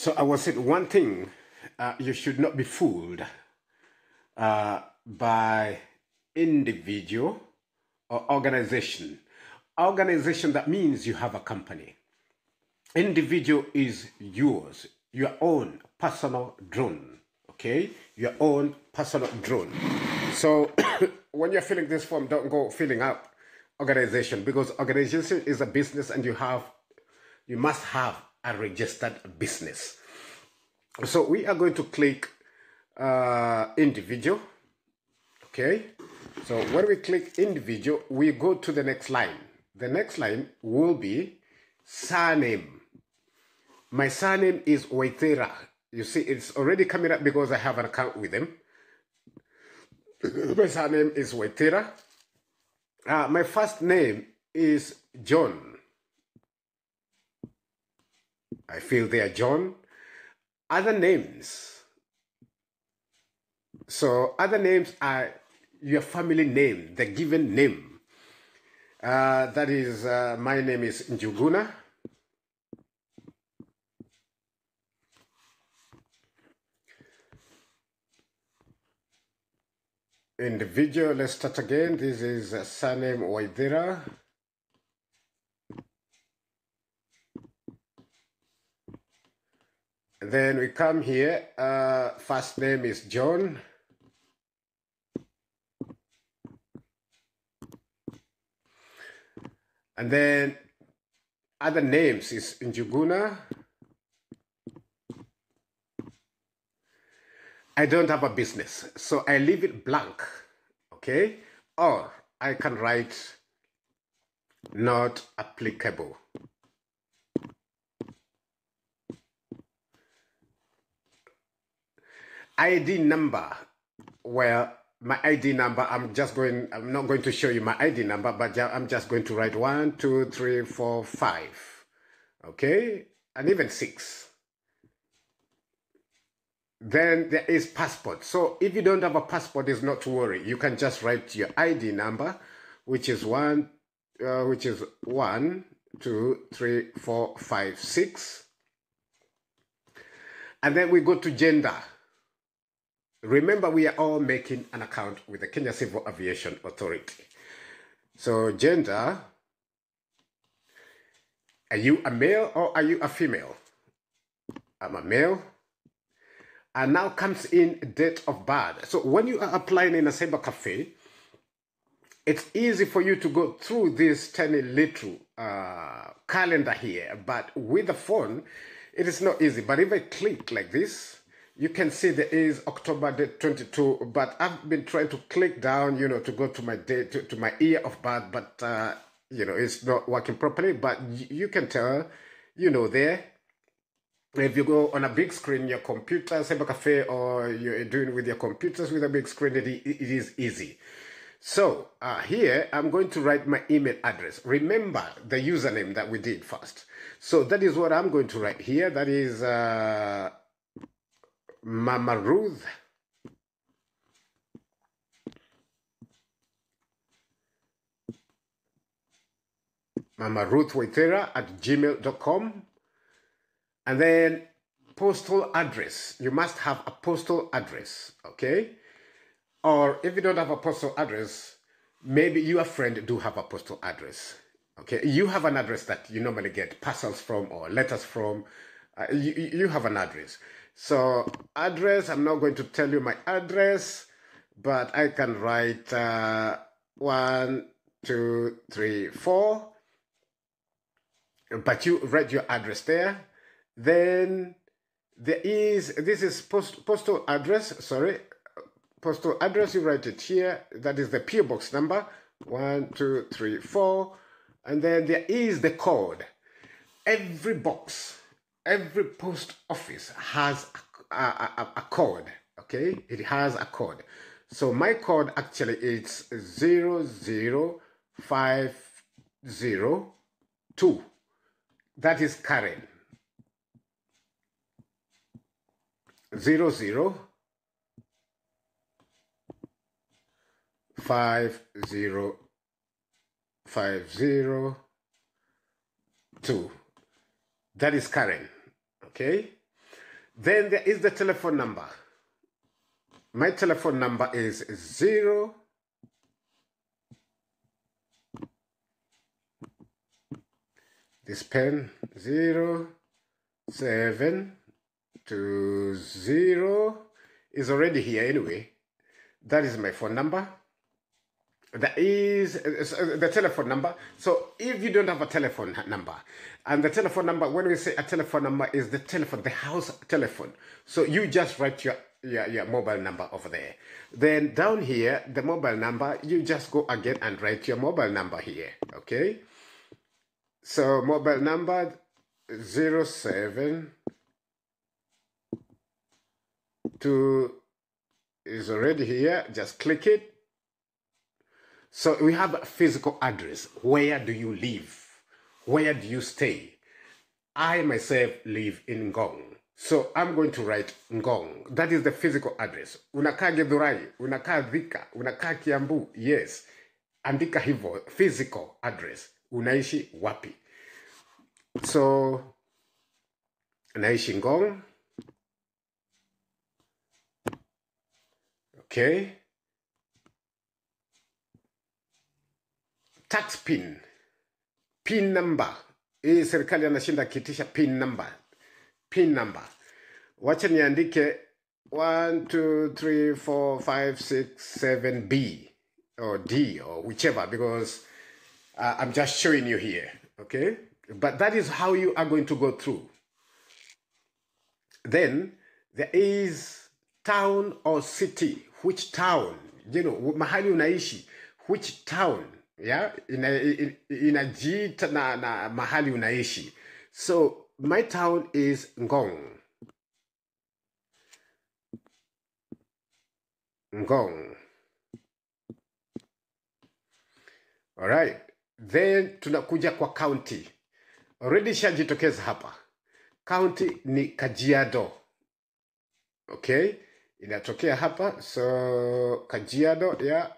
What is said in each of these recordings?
So I was saying one thing, uh, you should not be fooled uh, by individual or organization. Organization, that means you have a company. Individual is yours, your own personal drone, okay? Your own personal drone. So when you're filling this form, don't go filling out organization because organization is a business and you have, you must have a registered business. So we are going to click uh, individual. Okay. So when we click individual, we go to the next line. The next line will be surname. My surname is Waitera. You see, it's already coming up because I have an account with them. my surname is Waitera. Uh, my first name is John. I feel they are John. Other names. So other names are your family name, the given name. Uh, that is, uh, my name is Njuguna. Individual, let's start again. This is uh, surname Waitera. Then we come here, uh, first name is John. And then other names is Njuguna. I don't have a business, so I leave it blank, okay? Or I can write not applicable. ID number. Well, my ID number, I'm just going, I'm not going to show you my ID number, but I'm just going to write one, two, three, four, five. Okay? And even six. Then there is passport. So if you don't have a passport, it's not to worry. You can just write your ID number, which is one, uh, which is one, two, three, four, five, six. And then we go to gender. Remember, we are all making an account with the Kenya Civil Aviation Authority. So, gender, are you a male or are you a female? I'm a male. And now comes in date of birth. So, when you are applying in a cyber cafe, it's easy for you to go through this tiny little uh, calendar here. But with the phone, it is not easy. But if I click like this, you can see there is October the 22, but I've been trying to click down, you know, to go to my date, to, to my year of birth, but, uh, you know, it's not working properly, but you can tell, you know, there, if you go on a big screen, your computer, cyber cafe, or you're doing with your computers with a big screen, it, it is easy. So uh, here, I'm going to write my email address. Remember the username that we did first. So that is what I'm going to write here. That is uh, Mama Ruth. Mama Ruth Waitera at gmail.com. And then postal address. You must have a postal address, okay? Or if you don't have a postal address, maybe your friend do have a postal address. Okay, you have an address that you normally get parcels from or letters from. Uh, you, you have an address. So address, I'm not going to tell you my address, but I can write uh, one, two, three, four. But you write your address there. Then there is, this is post, postal address, sorry, postal address, you write it here. That is the PO box number, one, two, three, four. And then there is the code. Every box every post office has a, a, a, code okay? It has a code. So my code actually is 00502 that is Karen. 00 five zero five zero two that is Karen. Okay? Then there is the telephone number. My telephone number is zero this pen zero seven two zero is already here anyway. That is my phone number. That is uh, the telephone number. So if you don't have a telephone number, and the telephone number, when we say a telephone number, is the telephone, the house telephone. So you just write your your, your mobile number over there. Then down here, the mobile number, you just go again and write your mobile number here. Okay. So mobile number 07 to is already here. Just click it. So we have a physical address. Where do you live? Where do you stay? I myself live in Ngong. So I'm going to write Ngong. That is the physical address. Unakaa Githurai, unakaa Thika, unakaa Kiambu. Yes. Andika hivo physical address. Unaishi wapi? So naishi Ngong. Okay. Tax pin. Pin number. Hii serikali anashinda kitisha pin number. Pin number. Wacha niandike 1 2 3 4 5 6 7 B or D or whichever because uh, I'm just showing you here. Okay. But that is how you are going to go through. Then there is town or city. Which town? You know, mahali unaishi. Which town? Yeah, ina, ina, inajiita na, na mahali unaishi. So my town is Ngong. Ngong. Alright. Then tunakuja kwa county. Already shajitokeza hapa. County ni Kajiado. Okay? Inatokea hapa. So Kajiado, yeah.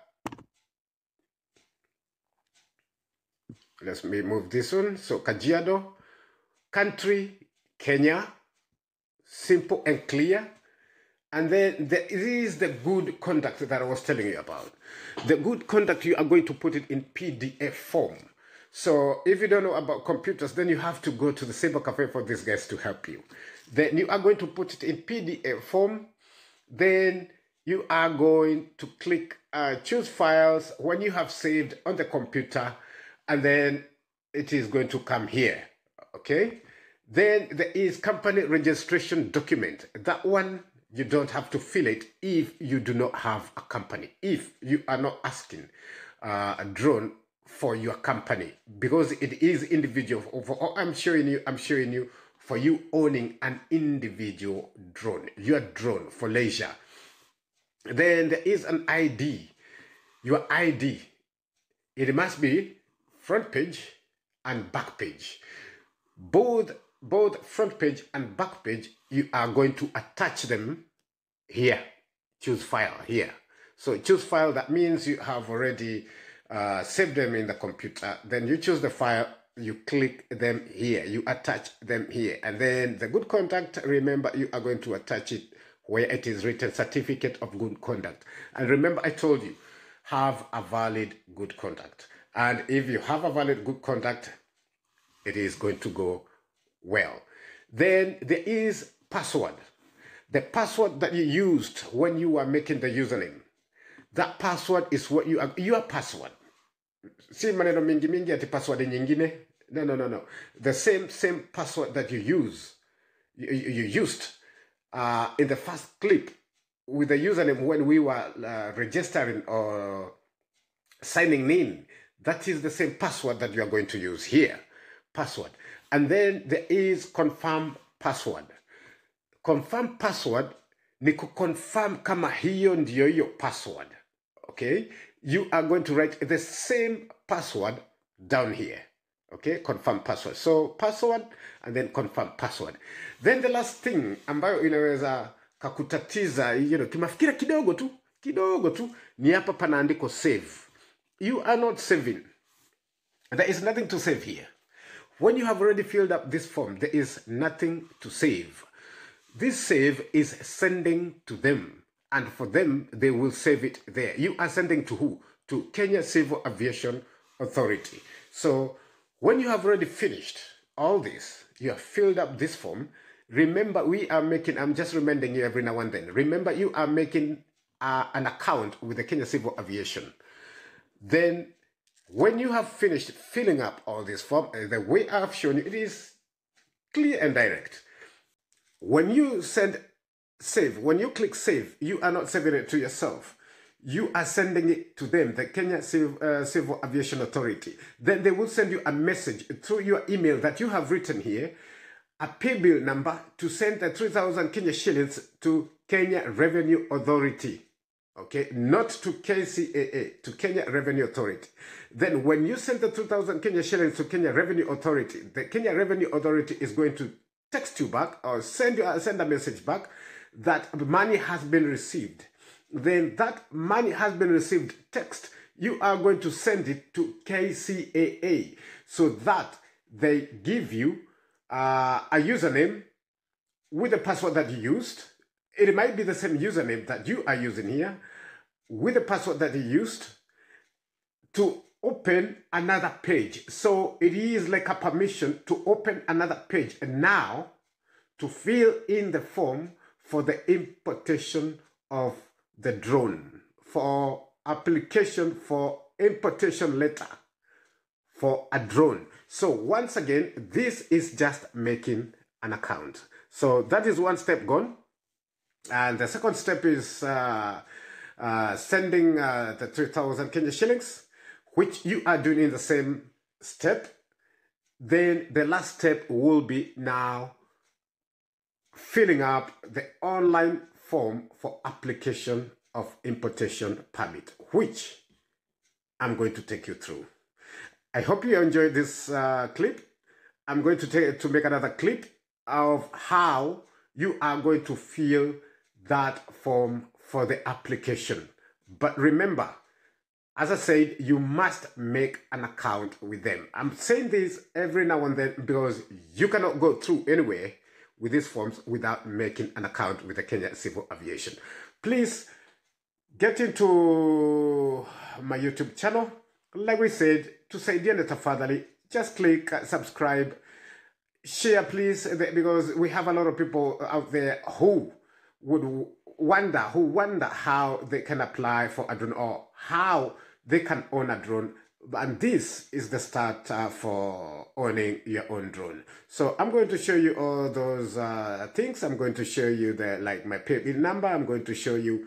Let's me move this one. So Kajiado, country, Kenya, simple and clear. And then there is the good conduct that I was telling you about. The good conduct, you are going to put it in PDF form. So if you don't know about computers, then you have to go to the Cyber Cafe for these guys to help you. Then you are going to put it in PDF form. Then you are going to click uh, choose files when you have saved on the computer, and then it is going to come here. Okay. Then there is company registration document. That one you don't have to fill it if you do not have a company. If you are not asking uh, a drone for your company because it is individual. For, I'm showing you, I'm showing you for you owning an individual drone, your drone for leisure. Then there is an ID, your ID. It must be front page and back page. Both both front page and back page, you are going to attach them here. Choose file here. So choose file, that means you have already uh, saved them in the computer. Then you choose the file, you click them here, you attach them here. And then the good conduct, remember you are going to attach it where it is written certificate of good conduct. And remember I told you, have a valid good conduct. And if you have a valid good conduct, it is going to go well. Then there is password. The password that you used when you were making the username. That password is what you are, your password. Si maneno mingi mingi ati password nyingine. No, no, no, no. The same, same password that you use, you, you used uh, in the first clip with the username when we were uh, registering or signing in. That is the same password that you are going to use here. Password. And then there is confirm password. Confirm password ni kuconfirm kama hiyo ndio hiyo password. Okay? You are going to write the same password down here. Okay? Confirm password. So password and then confirm password. Then the last thing ambayo inaweza kakutatiza, you know, kimafikira kidogo tu, kidogo tu, ni hapa panaandiko save. You are not saving. There is nothing to save here. When you have already filled up this form, there is nothing to save. This save is sending to them, and for them, they will save it there. You are sending to who? To Kenya Civil Aviation Authority. So when you have already finished all this, you have filled up this form. Remember, we are making, I'm just reminding you every now and then, remember you are making uh, an account with the Kenya Civil Aviation. Then when you have finished filling up all this form, uh, the way I've shown you, it is clear and direct. When you send save, when you click save, you are not saving it to yourself. You are sending it to them, the Kenya Civil, uh, Civil Aviation Authority. Then they will send you a message through your email that you have written here, a pay bill number to send the 3,000 Kenya shillings to Kenya Revenue Authority okay, not to KCAA, to Kenya Revenue Authority. Then when you send the 2,000 Kenya shillings to Kenya Revenue Authority, the Kenya Revenue Authority is going to text you back or send you send a message back that money has been received. Then that money has been received text, you are going to send it to KCAA so that they give you uh, a username with the password that you used it might be the same username that you are using here with the password that you used to open another page. So it is like a permission to open another page and now to fill in the form for the importation of the drone for application for importation letter for a drone. So once again, this is just making an account. So that is one step gone. And the second step is uh, uh, sending uh, the 3,000 Kenya shillings, which you are doing in the same step. Then the last step will be now filling up the online form for application of importation permit, which I'm going to take you through. I hope you enjoyed this uh, clip. I'm going to take to make another clip of how you are going to fill that form for the application. But remember, as I said, you must make an account with them. I'm saying this every now and then because you cannot go through anywhere with these forms without making an account with the Kenya Civil Aviation. Please get into my YouTube channel. Like we said, to say Diane Tafadhali, just click uh, subscribe, share please, because we have a lot of people out there who would wonder, who wonder how they can apply for a drone or how they can own a drone. And this is the start uh, for owning your own drone. So I'm going to show you all those uh, things. I'm going to show you the like my paybill number. I'm going to show you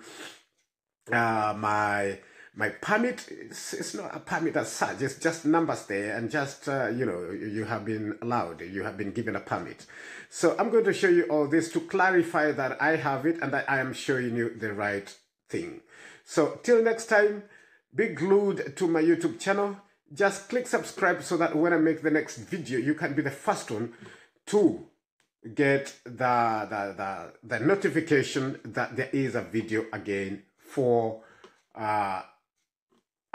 uh, my my permit it's, it's not a permit as such. It's just numbers there and just uh, you know you have been allowed you have been given a permit. So i'm going to show you all this to clarify that i have it and that i am showing you the right thing. So till next time be glued to my youtube channel. Just click subscribe so that when i make the next video you can be the first one to get the the the, the notification that there is a video again for uh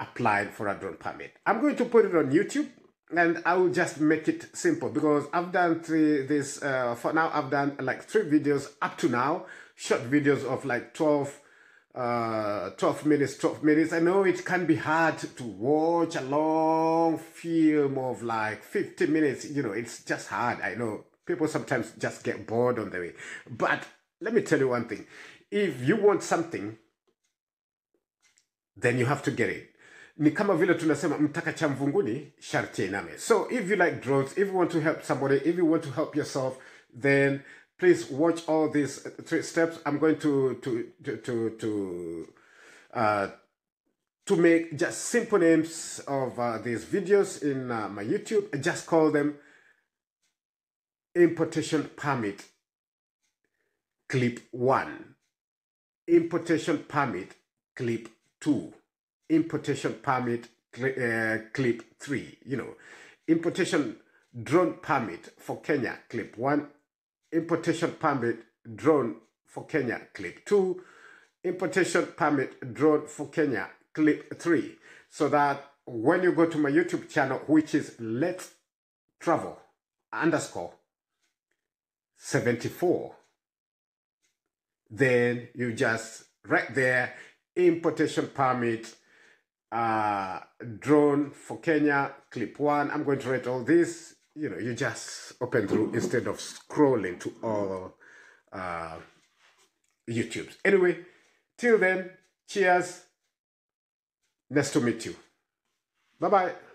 applied for a drone permit. I'm going to put it on YouTube and I will just make it simple because I've done three this uh, for now I've done like three videos up to now short videos of like 12 uh 12 minutes 12 minutes. I know it can be hard to watch a long film of like 50 minutes. You know it's just hard I know. People sometimes just get bored on the way. But let me tell you one thing. If you want something then you have to get it ni kama vile tunasema mtaka cha mvunguni sharti iname. So if you like drones if you want to help somebody if you want to help yourself then please watch all these three steps. I'm going to to to to, to uh to make just simple names of uh, these videos in uh, my youtube. Just call them importation permit clip 1 importation permit clip 2 importation permit uh, clip 3 you know. Importation drone permit for Kenya clip 1 importation permit drone for Kenya clip 2 importation permit drone for Kenya clip 3 so that when you go to my YouTube channel which is let's travel underscore 74 then you just right there importation permit uh, drone for Kenya, clip one. I'm going to write all this. You know, you just open through instead of scrolling to all uh, YouTubes. Anyway, till then, cheers. Nice to meet you. Bye bye.